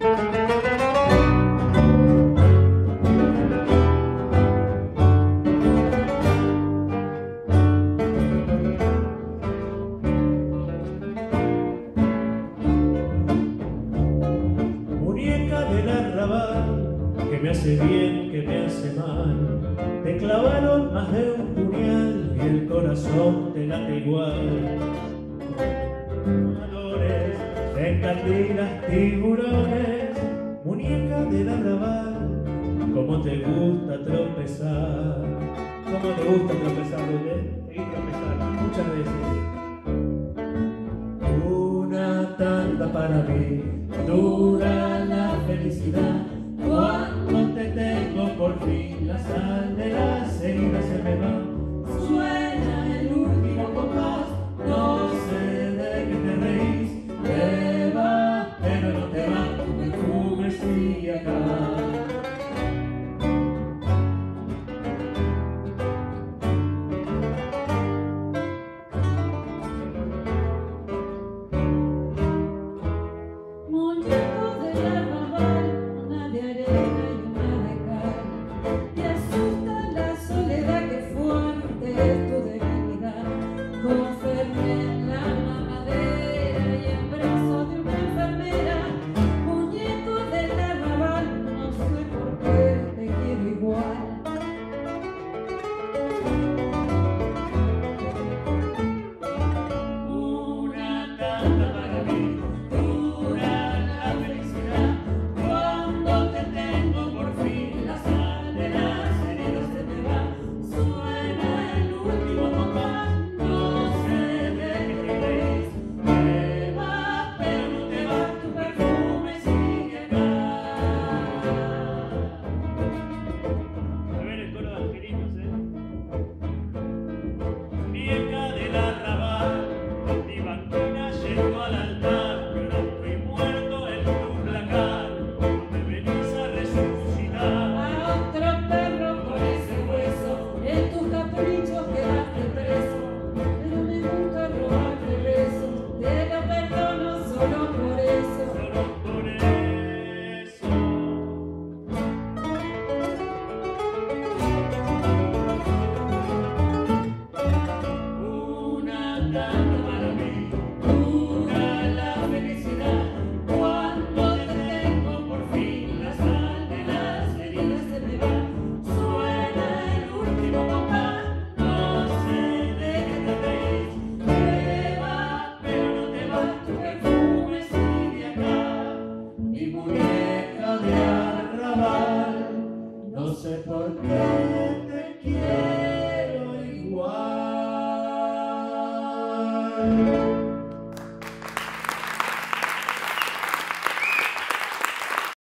Muñeca de la que me hace bien, que me hace mal, te clavaron más de un puñal y el corazón te late igual, valores de cartilas tiburón. cómo te gusta tropezar, cómo te gusta tropezar, Rubén, seguí tropezando muchas veces. Una tanda para mí, dura la felicidad. Para mí, tú, la felicidad, cuando detengo por fin la sal de las heridas de prima, suena el último compás. No sé de qué te veis, te va, pero no te va tu perfume, sigue acá, mi muñeca de arrabal. No sé por qué te quiero. thank you